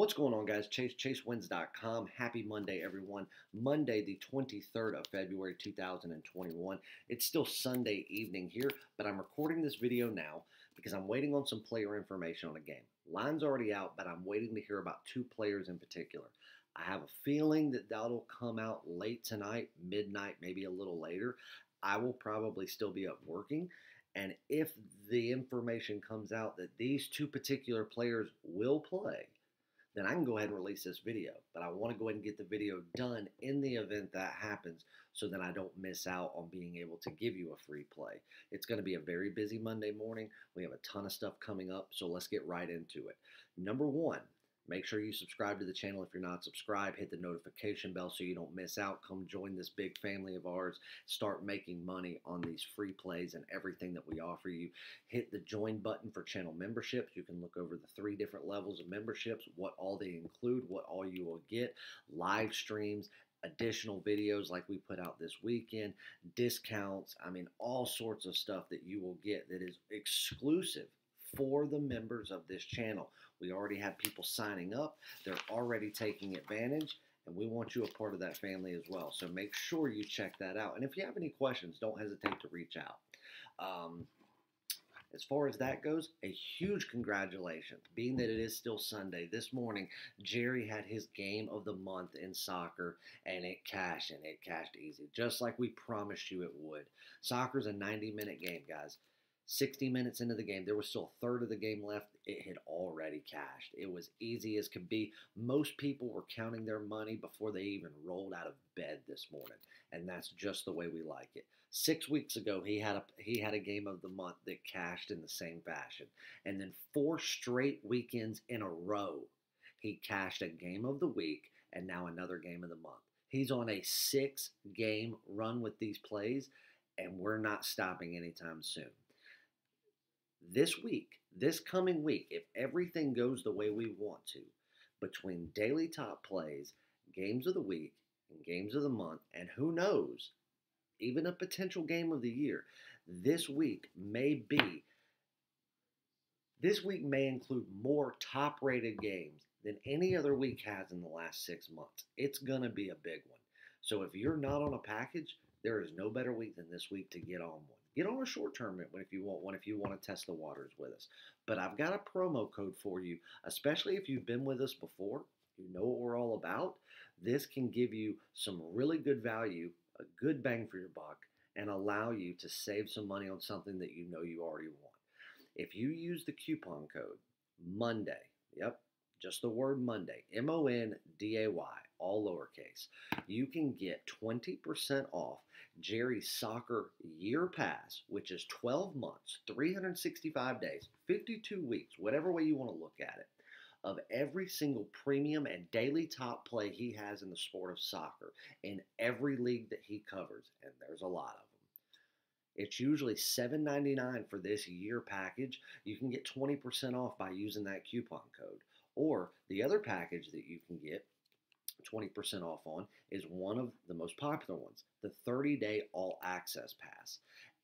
What's going on, guys? Chase ChaseWins.com. Happy Monday, everyone. Monday, the 23rd of February, 2021. It's still Sunday evening here, but I'm recording this video now because I'm waiting on some player information on a game. Line's already out, but I'm waiting to hear about two players in particular. I have a feeling that that'll come out late tonight, midnight, maybe a little later. I will probably still be up working. And if the information comes out that these two particular players will play, then I can go ahead and release this video. But I want to go ahead and get the video done in the event that happens so that I don't miss out on being able to give you a free play. It's going to be a very busy Monday morning. We have a ton of stuff coming up, so let's get right into it. Number one, Make sure you subscribe to the channel if you're not subscribed. Hit the notification bell so you don't miss out. Come join this big family of ours. Start making money on these free plays and everything that we offer you. Hit the join button for channel memberships. You can look over the three different levels of memberships, what all they include, what all you will get, live streams, additional videos like we put out this weekend, discounts, I mean, all sorts of stuff that you will get that is exclusive for the members of this channel. We already have people signing up. They're already taking advantage, and we want you a part of that family as well. So make sure you check that out. And if you have any questions, don't hesitate to reach out. Um, as far as that goes, a huge congratulations. Being that it is still Sunday, this morning Jerry had his game of the month in soccer and it cashed and it cashed easy, just like we promised you it would. Soccer's a 90 minute game, guys. 60 minutes into the game, there was still a third of the game left. It had already cashed. It was easy as could be. Most people were counting their money before they even rolled out of bed this morning, and that's just the way we like it. Six weeks ago, he had a he had a game of the month that cashed in the same fashion, and then four straight weekends in a row, he cashed a game of the week and now another game of the month. He's on a six game run with these plays, and we're not stopping anytime soon this week, this coming week, if everything goes the way we want to, between daily top plays, games of the week, and games of the month, and who knows, even a potential game of the year, this week may be, this week may include more top rated games than any other week has in the last six months. It's going to be a big one. So if you're not on a package, there is no better week than this week to get on one. Get on a short term if you want one, if you want to test the waters with us. But I've got a promo code for you, especially if you've been with us before, you know what we're all about. This can give you some really good value, a good bang for your buck, and allow you to save some money on something that you know you already want. If you use the coupon code Monday, yep, just the word Monday, M O N D A Y, all lowercase, you can get 20% off Jerry's soccer year pass, which is 12 months, 365 days, 52 weeks, whatever way you want to look at it, of every single premium and daily top play he has in the sport of soccer in every league that he covers, and there's a lot of them. It's usually $7.99 for this year package. You can get 20% off by using that coupon code. Or the other package that you can get 20% off on is one of the most popular ones the 30 day all access pass.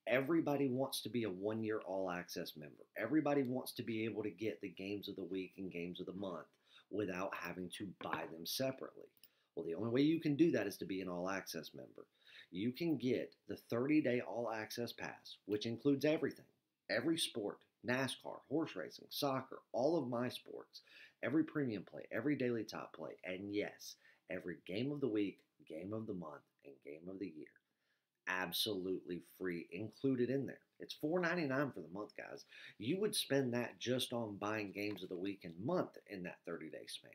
Everybody wants to be a one year all access member. Everybody wants to be able to get the games of the week and games of the month without having to buy them separately. Well, the only way you can do that is to be an all access member. You can get the 30 day all access pass, which includes everything every sport NASCAR, horse racing, soccer, all of my sports, every premium play, every daily top play, and yes, every game of the week, game of the month, and game of the year. Absolutely free included in there. It's $4.99 for the month, guys. You would spend that just on buying games of the week and month in that 30 day span.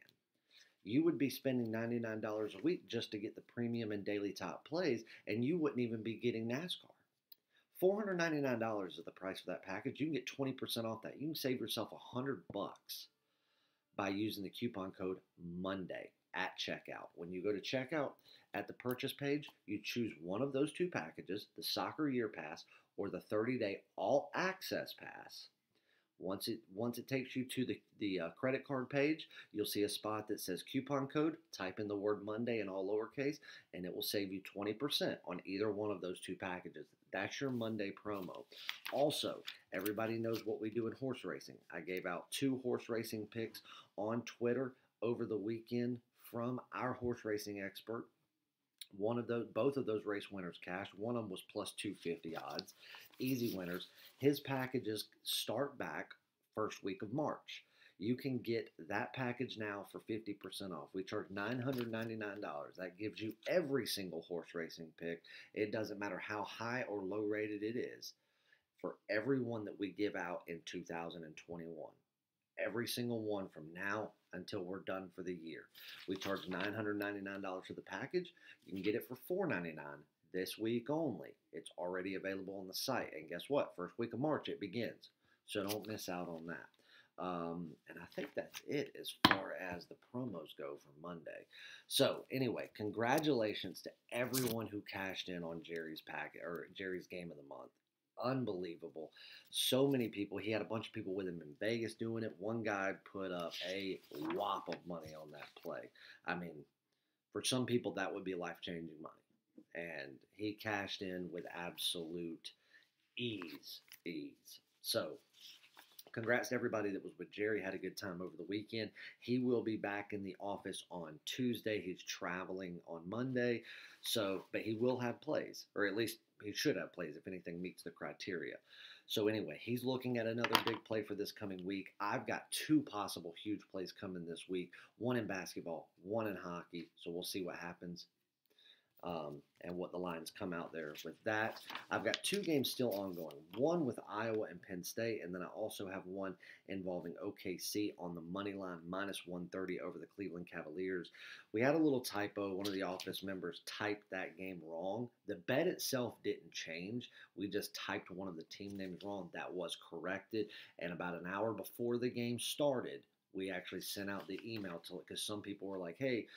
You would be spending $99 a week just to get the premium and daily top plays, and you wouldn't even be getting NASCAR. $499 is the price for that package. You can get 20% off that. You can save yourself 100 bucks by using the coupon code Monday at checkout. When you go to checkout at the purchase page, you choose one of those two packages, the soccer year pass or the 30-day all access pass. Once it once it takes you to the, the uh, credit card page, you'll see a spot that says coupon code. Type in the word Monday in all lowercase, and it will save you 20% on either one of those two packages. That's your Monday promo. Also, everybody knows what we do in horse racing. I gave out two horse racing picks on Twitter over the weekend from our horse racing expert. One of those, both of those race winners cashed. One of them was plus 250 odds, easy winners. His packages start back first week of March. You can get that package now for 50% off. We charge $999. That gives you every single horse racing pick. It doesn't matter how high or low rated it is for every one that we give out in 2021. Every single one from now until we're done for the year. We charge $999 for the package. You can get it for 499 this week only. It's already available on the site. And guess what? First week of March it begins. So don't miss out on that. Um, and I think that's it as far as the promos go for Monday. So anyway, congratulations to everyone who cashed in on Jerry's packet or Jerry's game of the month unbelievable. So many people. He had a bunch of people with him in Vegas doing it. One guy put up a whop of money on that play. I mean, for some people, that would be life changing money. And he cashed in with absolute ease. Ease. So, congrats to everybody that was with Jerry. Had a good time over the weekend. He will be back in the office on Tuesday. He's traveling on Monday. So, but he will have plays, or at least he should have plays if anything meets the criteria. So anyway, he's looking at another big play for this coming week. I've got two possible huge plays coming this week. One in basketball, one in hockey. So we'll see what happens um, and what the lines come out there with that. I've got two games still ongoing one with Iowa and Penn State, and then I also have one involving OKC on the money line minus 130 over the Cleveland Cavaliers. We had a little typo. One of the office members typed that game wrong. The bet itself didn't change. We just typed one of the team names wrong. That was corrected. And about an hour before the game started, we actually sent out the email to because some people were like, "Hey,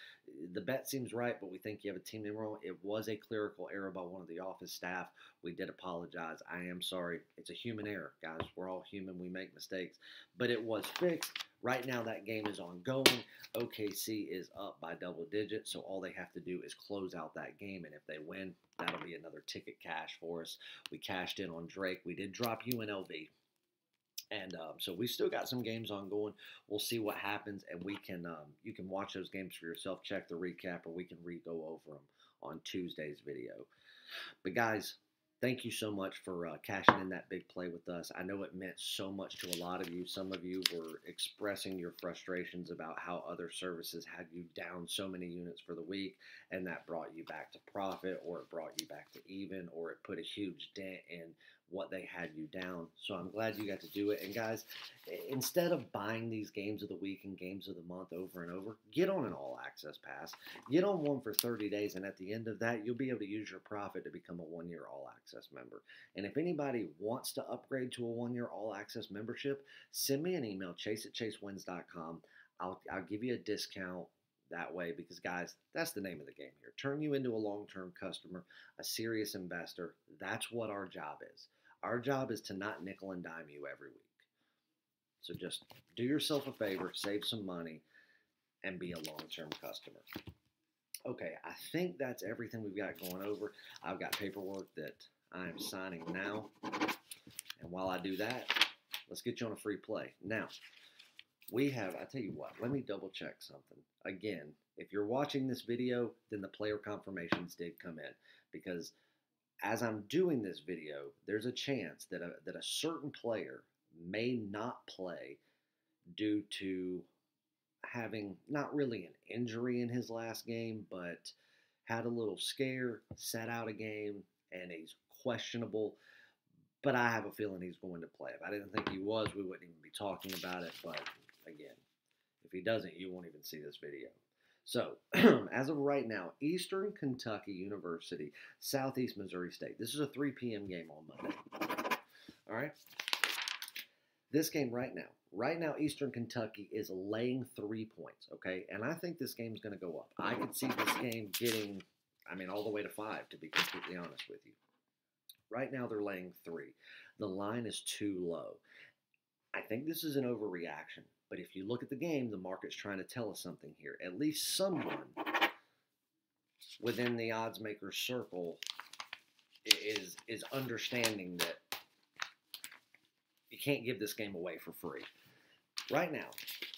the bet seems right, but we think you have a team name wrong." It was a clerical error by one of the office staff. We did apologize. I am sorry. It's a human error, guys. We're all human. We make mistakes, but it was fixed. Right now, that game is ongoing. OKC is up by double digits, so all they have to do is close out that game, and if they win, that'll be another ticket cash for us. We cashed in on Drake. We did drop UNLV and um, so we still got some games ongoing. We'll see what happens, and we can um, you can watch those games for yourself. Check the recap, or we can re go over them on Tuesday's video. But guys, thank you so much for uh, cashing in that big play with us. I know it meant so much to a lot of you. Some of you were expressing your frustrations about how other services had you down so many units for the week, and that brought you back to profit, or it brought you back to even, or it put a huge dent in what they had you down. So I'm glad you got to do it. And guys, instead of buying these games of the week and games of the month over and over, get on an all access pass. Get on one for 30 days, and at the end of that, you'll be able to use your profit to become a one year all access member. And if anybody wants to upgrade to a one year all access membership, send me an email, chase at chasewins.com. I'll, I'll give you a discount that way because, guys, that's the name of the game here. Turn you into a long term customer, a serious investor. That's what our job is. Our job is to not nickel and dime you every week. So just do yourself a favor, save some money, and be a long term customer. Okay, I think that's everything we've got going over. I've got paperwork that I am signing now. And while I do that, let's get you on a free play. Now, we have, I tell you what, let me double check something. Again, if you're watching this video, then the player confirmations did come in because as I'm doing this video, there's a chance that a, that a certain player may not play due to having not really an injury in his last game, but had a little scare, sat out a game, and he's questionable. But I have a feeling he's going to play. If I didn't think he was, we wouldn't even be talking about it. But again, if he doesn't, you won't even see this video. So, as of right now, Eastern Kentucky University, Southeast Missouri State. This is a 3 p.m. game on Monday. All right. This game right now, right now, Eastern Kentucky is laying three points. Okay, and I think this game is going to go up. I could see this game getting, I mean, all the way to five. To be completely honest with you, right now they're laying three. The line is too low. I think this is an overreaction. But if you look at the game, the market's trying to tell us something here. At least someone within the odds maker circle is is understanding that you can't give this game away for free. Right now,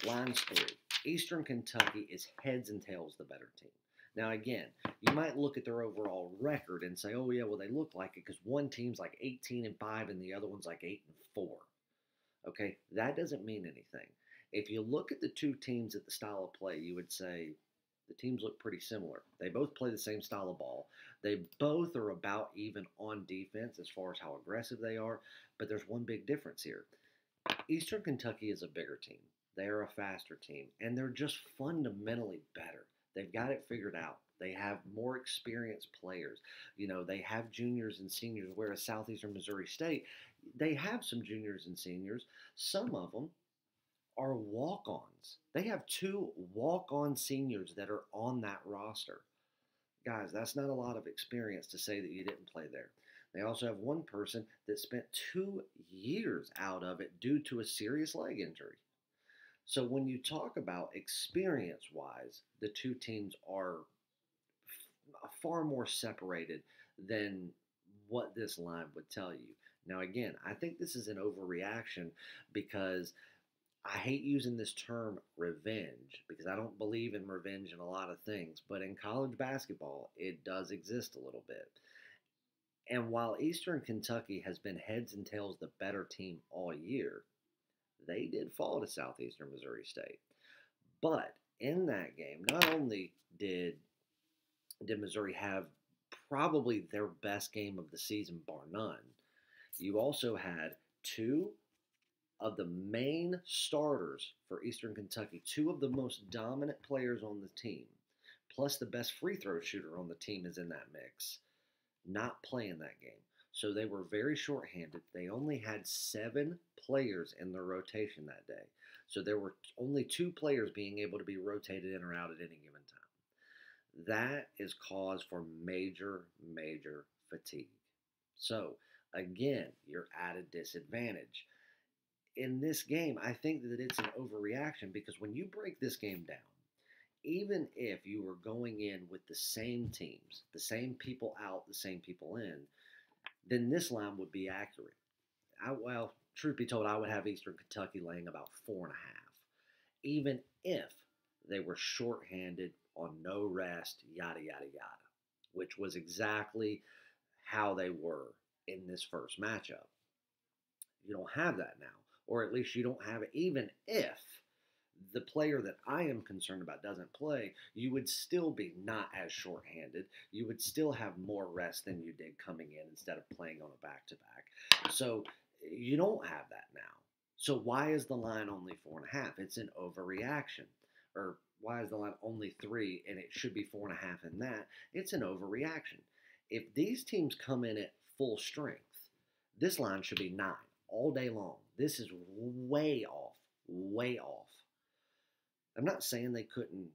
lines three. Eastern Kentucky is heads and tails the better team. Now, again, you might look at their overall record and say, "Oh yeah, well they look like it because one team's like 18 and five and the other one's like eight and four. Okay, that doesn't mean anything. If you look at the two teams at the style of play, you would say the teams look pretty similar. They both play the same style of ball. They both are about even on defense as far as how aggressive they are, but there's one big difference here. Eastern Kentucky is a bigger team. They are a faster team, and they're just fundamentally better. They've got it figured out. They have more experienced players. You know, they have juniors and seniors, whereas Southeastern Missouri State, they have some juniors and seniors. Some of them are walk ons. They have two walk on seniors that are on that roster. Guys, that's not a lot of experience to say that you didn't play there. They also have one person that spent two years out of it due to a serious leg injury. So when you talk about experience wise, the two teams are far more separated than what this line would tell you. Now, again, I think this is an overreaction because I hate using this term revenge because I don't believe in revenge in a lot of things, but in college basketball, it does exist a little bit. And while Eastern Kentucky has been heads and tails the better team all year, they did fall to Southeastern Missouri State. But in that game, not only did did Missouri have probably their best game of the season, bar none, you also had two of the main starters for Eastern Kentucky, two of the most dominant players on the team, plus the best free throw shooter on the team is in that mix, not playing that game. So they were very shorthanded. They only had seven players in their rotation that day. So there were only two players being able to be rotated in or out at any given time. That is cause for major, major fatigue. So again, you're at a disadvantage. In this game, I think that it's an overreaction because when you break this game down, even if you were going in with the same teams, the same people out, the same people in, then this line would be accurate. I, well, truth be told, I would have Eastern Kentucky laying about four and a half, even if they were shorthanded on no rest, yada, yada, yada, which was exactly how they were in this first matchup. You don't have that now, or at least you don't have it, even if the player that I am concerned about doesn't play, you would still be not as shorthanded. You would still have more rest than you did coming in instead of playing on a back to back. So you don't have that now. So why is the line only four and a half? It's an overreaction. Or why is the line only three and it should be four and a half in that? It's an overreaction. If these teams come in at full strength, this line should be nine all day long. This is way off, way off. I'm not saying they couldn't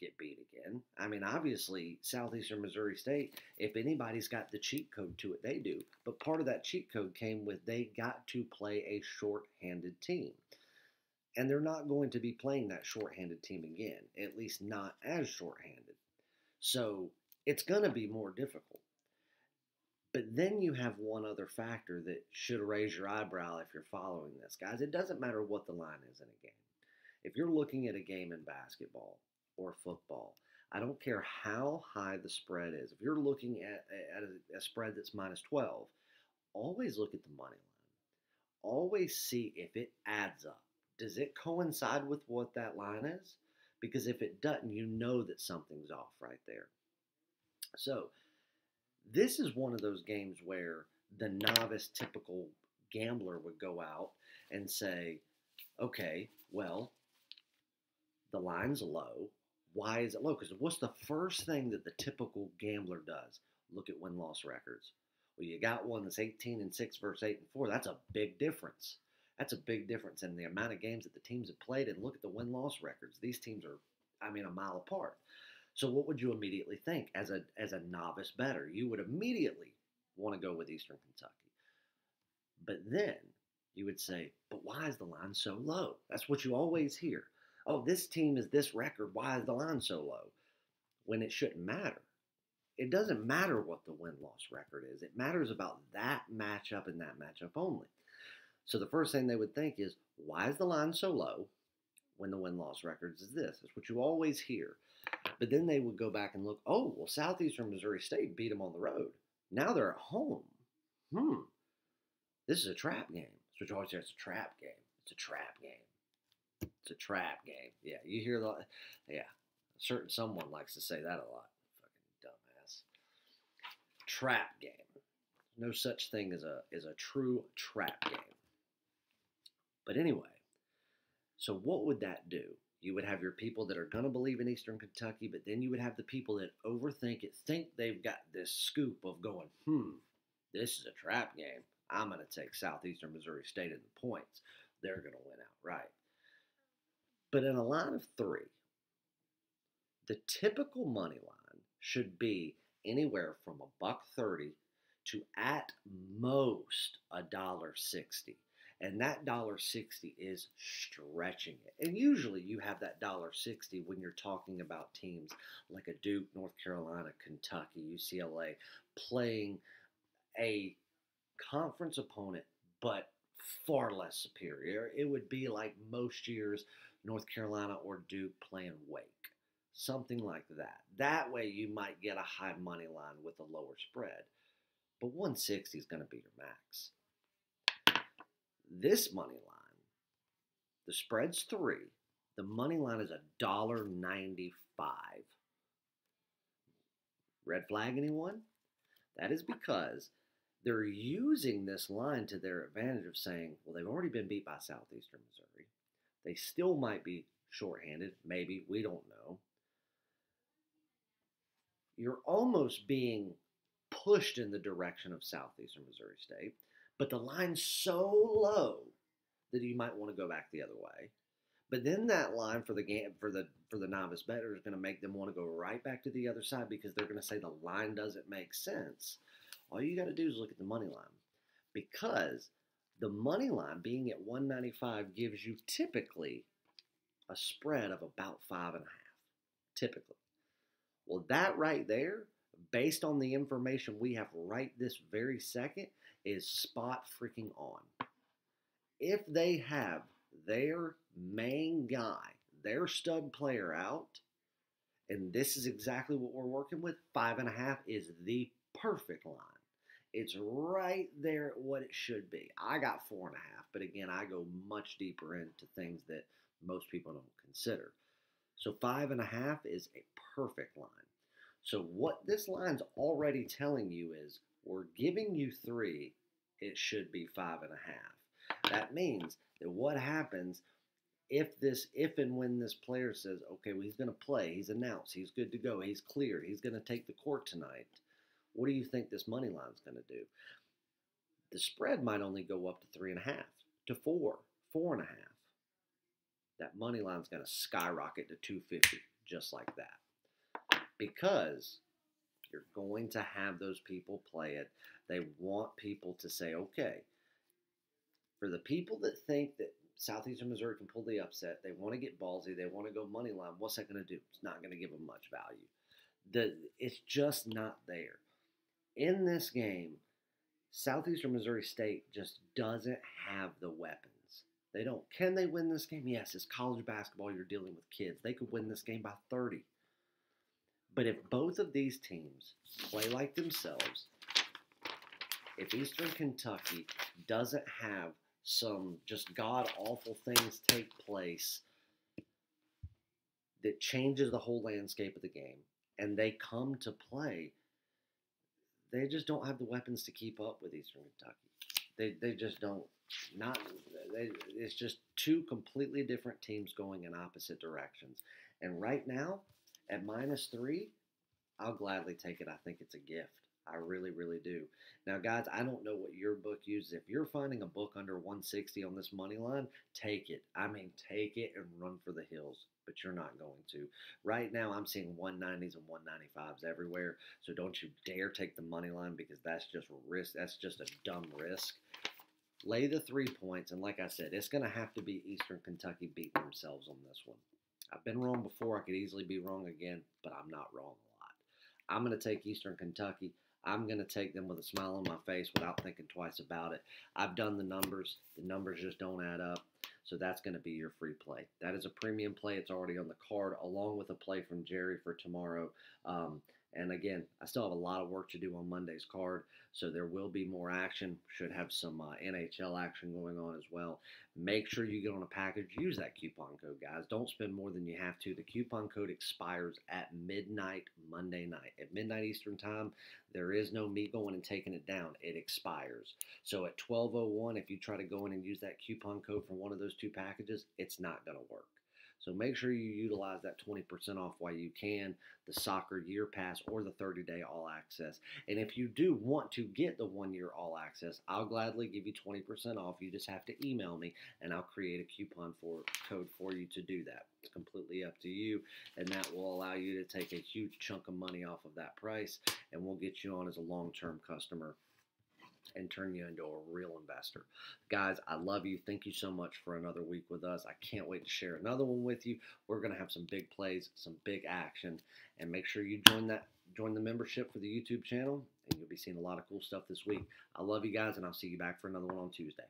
get beat again. I mean, obviously, Southeastern Missouri State, if anybody's got the cheat code to it, they do. But part of that cheat code came with they got to play a short-handed team. And they're not going to be playing that short-handed team again, at least not as short-handed. So it's going to be more difficult. But then you have one other factor that should raise your eyebrow if you're following this. Guys, it doesn't matter what the line is in a game. If you're looking at a game in basketball or football, I don't care how high the spread is. If you're looking at, at a, a spread that's minus 12, always look at the money line. Always see if it adds up. Does it coincide with what that line is? Because if it doesn't, you know that something's off right there. So, this is one of those games where the novice typical gambler would go out and say, okay, well, the line's low. Why is it low? Because what's the first thing that the typical gambler does? Look at win loss records. Well, you got one that's 18 and 6 versus 8 and 4. That's a big difference. That's a big difference in the amount of games that the teams have played. And look at the win loss records. These teams are, I mean, a mile apart. So what would you immediately think as a as a novice better? You would immediately want to go with Eastern Kentucky. But then you would say, but why is the line so low? That's what you always hear oh, this team is this record. Why is the line so low? When it shouldn't matter. It doesn't matter what the win loss record is, it matters about that matchup and that matchup only. So the first thing they would think is, why is the line so low? when the win loss records is this. It's what you always hear. But then they would go back and look, oh, well, Southeastern Missouri State beat them on the road. Now they're at home. Hmm. This is a trap game. What you always hear. It's a trap game. It's a trap game. It's a trap game. Yeah, you hear the, yeah. A certain someone likes to say that a lot. Fucking dumbass. Trap game. No such thing as a as a true trap game. But anyway, so what would that do? You would have your people that are going to believe in Eastern Kentucky, but then you would have the people that overthink it, think they've got this scoop of going, hmm, this is a trap game. I'm going to take Southeastern Missouri State in the points. They're going to win outright. But in a line of three, the typical money line should be anywhere from a buck 30 to at most a dollar 60 and that dollar 60 is stretching it. And usually you have that dollar 60 when you're talking about teams like a duke north carolina kentucky ucla playing a conference opponent but far less superior. It would be like most years north carolina or duke playing wake something like that. That way you might get a high money line with a lower spread but 160 is going to be your max this money line, the spread's three. The money line is a dollar ninety-five. Red flag anyone? That is because they're using this line to their advantage of saying, well, they've already been beat by Southeastern Missouri. They still might be shorthanded, maybe, we don't know. You're almost being pushed in the direction of Southeastern Missouri State but the line's so low that you might want to go back the other way. But then that line for the game for the for the novice bettor is going to make them want to go right back to the other side because they're going to say the line doesn't make sense. All you got to do is look at the money line because the money line being at 195 gives you typically a spread of about five and a half, typically. Well, that right there, based on the information we have right this very second, is spot freaking on. If they have their main guy, their stud player out, and this is exactly what we're working with, five and a half is the perfect line. It's right there at what it should be. I got four and a half, but again, I go much deeper into things that most people don't consider. So five and a half is a perfect line. So what this line's already telling you is we're giving you three, it should be five and a half. That means that what happens if this, if and when this player says, okay, well, he's going to play, he's announced, he's good to go, he's cleared, he's going to take the court tonight, what do you think this money line's going to do? The spread might only go up to three and a half, to four, four and a half. That money line's going to skyrocket to 250, just like that. Because you're going to have those people play it. They want people to say, okay, for the people that think that Southeastern Missouri can pull the upset, they want to get ballsy, they want to go money line. What's that going to do? It's not going to give them much value. The, it's just not there. In this game, Southeastern Missouri State just doesn't have the weapons. They don't. Can they win this game? Yes, it's college basketball. You're dealing with kids. They could win this game by 30. But if both of these teams play like themselves, if Eastern Kentucky doesn't have some just god awful things take place that changes the whole landscape of the game and they come to play, they just don't have the weapons to keep up with Eastern Kentucky. They, they just don't. Not they, it's just two completely different teams going in opposite directions. And right now, at minus three, I'll gladly take it. I think it's a gift. I really, really do. Now, guys, I don't know what your book uses. If you're finding a book under 160 on this money line, take it. I mean, take it and run for the hills, but you're not going to. Right now, I'm seeing 190s and 195s everywhere, so don't you dare take the money line because that's just risk. That's just a dumb risk. Lay the three points, and like I said, it's going to have to be Eastern Kentucky beating themselves on this one. I've been wrong before. I could easily be wrong again, but I'm not wrong a lot. I'm going to take Eastern Kentucky. I'm going to take them with a smile on my face without thinking twice about it. I've done the numbers. The numbers just don't add up. So that's going to be your free play. That is a premium play. It's already on the card, along with a play from Jerry for tomorrow. Um, and again, I still have a lot of work to do on Monday's card, so there will be more action. Should have some uh, NHL action going on as well. Make sure you get on a package. Use that coupon code, guys. Don't spend more than you have to. The coupon code expires at midnight Monday night. At midnight Eastern Time, there is no me going and taking it down. It expires. So at 12:01, if you try to go in and use that coupon code for one of those two packages, it's not going to work. So make sure you utilize that 20% off while you can, the soccer year pass or the 30 day all access. And if you do want to get the one year all access, I'll gladly give you 20% off. You just have to email me and I'll create a coupon for code for you to do that. It's completely up to you, and that will allow you to take a huge chunk of money off of that price, and we'll get you on as a long term customer and turn you into a real investor. Guys, I love you. Thank you so much for another week with us. I can't wait to share another one with you. We're going to have some big plays, some big action, and make sure you join that join the membership for the YouTube channel and you'll be seeing a lot of cool stuff this week. I love you guys and I'll see you back for another one on Tuesday.